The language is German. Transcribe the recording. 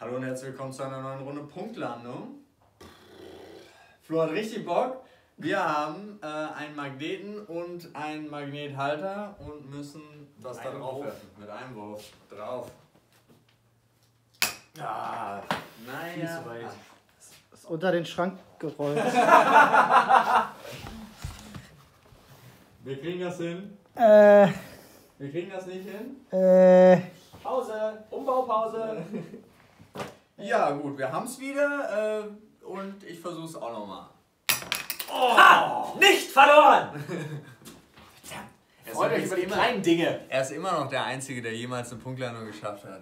Hallo und herzlich willkommen zu einer neuen Runde Punktlandung. Flo hat richtig Bock. Wir haben äh, einen Magneten und einen Magnethalter und müssen das da drauf werfen. Mit einem Wurf drauf. Ah, Viel naja. Ist unter den Schrank gerollt. Wir kriegen das hin. äh, Wir kriegen das nicht hin. äh, Pause, Umbaupause. Ja, gut, wir haben es wieder äh, und ich versuche es auch nochmal. Nicht verloren! Er ist, Freut euch über die immer, kleinen Dinge. er ist immer noch der Einzige, der jemals eine Punktlandung geschafft hat.